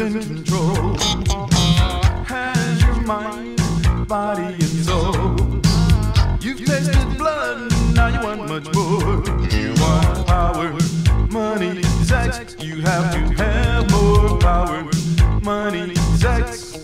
in control. Has your mind, body, and soul. You've tasted blood, now you want much more. You want power, money, sex. You have to have more power, money, sex.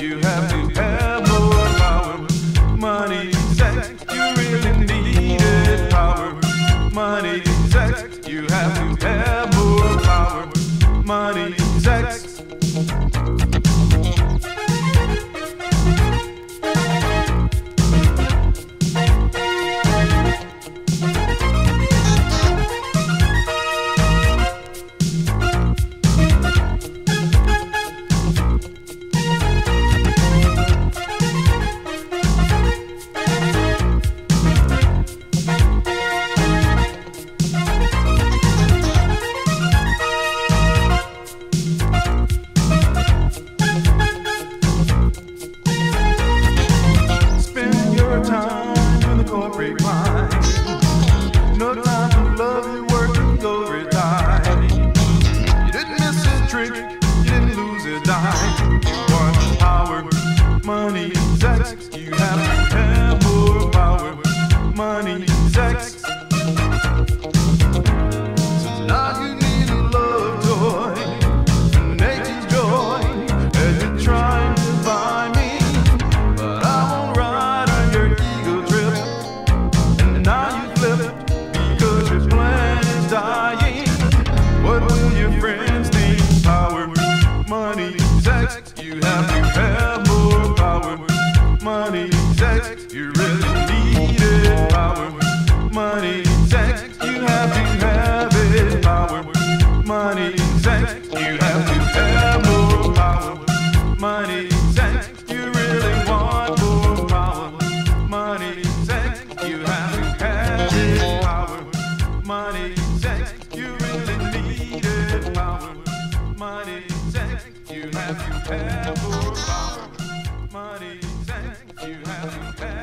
You have to have more power, money, sex. You really. Power, money, sex. You have to have more power, money, sex. Sex. You have to have more power, money, sex. What will your friends? Power, money, sex. You have to have You really need. Power, money, sex. You have to have it. Power, money, sex. You have to have more power, money, sex. You really want more power, money, sex. You have to have it. Power, money, sex. You really. Power, money, sex. You have to have more power, money, have